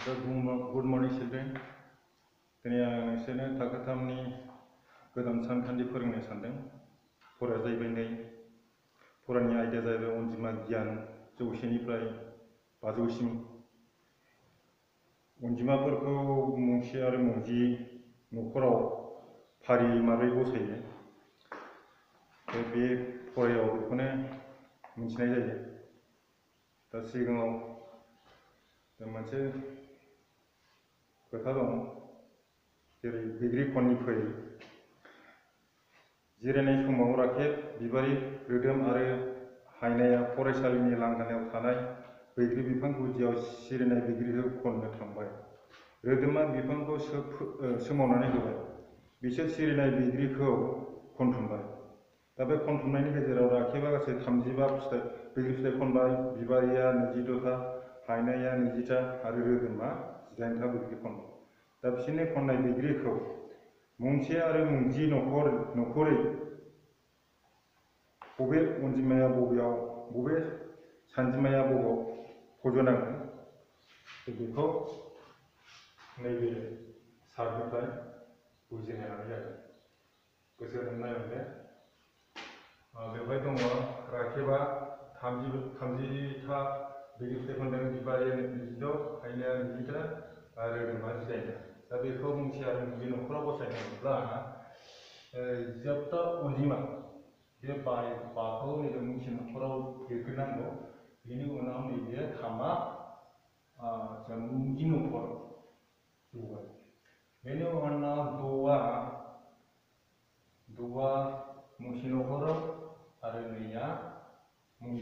good morning children. 그냥 시는 다크탐니 그다음 산칸디 포링네 산등 보라 자이베네 보라니 아이디어 자이베 온지마 기안 저우시니프라이 바저우심 온지마포르코 몽시 아르 몽지 노코라오 파리 마르이 고세예 그 비에 포레 오르코네 문치나이 자이예 다 시그노 मासे खोथा दं जेरै बैग्रि खननिफ्राय जिरायनाय समाव राखेब बिबारि रोदोम आरो हायनाया फरायसालिनि लांगोनायाव थानाय बैग्रि बिफां गुदियाव सिरिनाय बैग्रिखौ खननो थांबाय रोदोमा बिफांखौ सोमावनानै होबाय बिसोर सिरिनाय बैग्रिखौ खनथुमबाय दा बे खनथुमनायनि गेजेराव राखेबा गासै थामजिबा फिथाइ बैग्रि फिथाइ खनबाय बिबारिया नैजिद'था hāi nā yā nīcī chā ārī rīyā dharmā jīdhāi nā budhikī khaṇḍa tāpshī nā khaṇḍā yā dhigrī khaṇḍa mōṅcī ārī mōṅcī nōkhorī bhūvē mōṅcī māyā bhūvīyā bhūvē chāñcī māyā bhūvīyā bhujo nā ghaṇḍa dhigrī khaṇḍa nā yā dhigrī sādhā pāyā bhūcī nā yā dhigrī kaśyā dharmā बेनि secondary bio नैजिद' हायनाया नैजिथा आरो रोदोमा जिदाइन दा बेखौ मुंसे आरो बे न'खराव बसायनांगौब्ला जोबथा अनजिमा बे बाय बाखौ नैबे मुंसे न'खराव लिरग्रोनांगौ बेनि उनाव नैबे थामा मुंनि न'खर दौआ बेनि उनाव द'आ द'आ मुंसे न'खराव आरो नैया मुंनि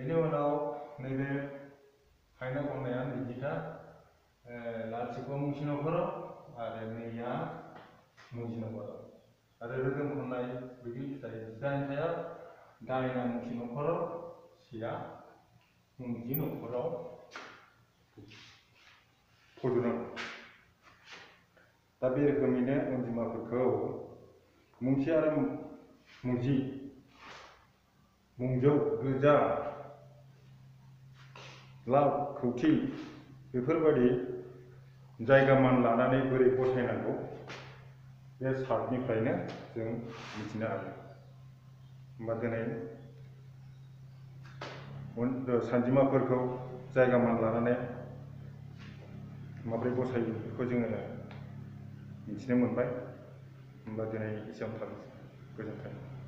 ini walau nabe final komnya di kita lalu kamu mungkin over ada media mungkin over ada juga mengenai begitu kita desain saya daya mungkin over siapa mungkin over kurang tapi rekomendasi untuk makhluk mungkin ada mungkin mungkin gejala लाव खौथि बेफोरबायदि जायगा मान लानानै बोरै गथायनांगौ बे चार्टनिफ्रायनो जों मिथिनो हागोन होमबा दिनै सानजिमाफोरखौ जायगा मान लानानै माब्रै गसायो बेखौ जोङो मिथिनो मोनबाय होमबा दिनै एसेयावनो थानोसै गोजोन्थों